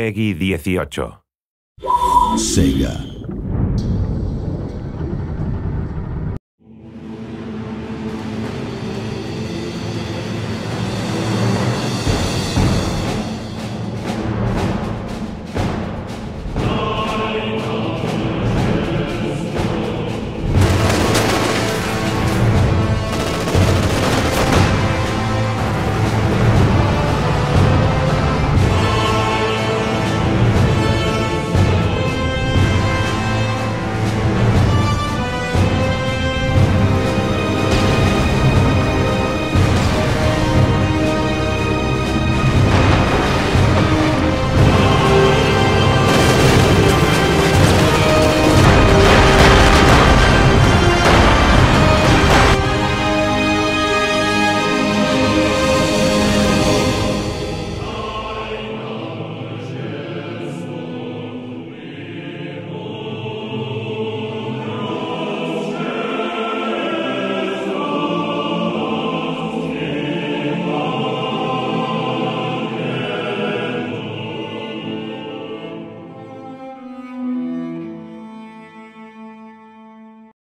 Peggy 18. Sega.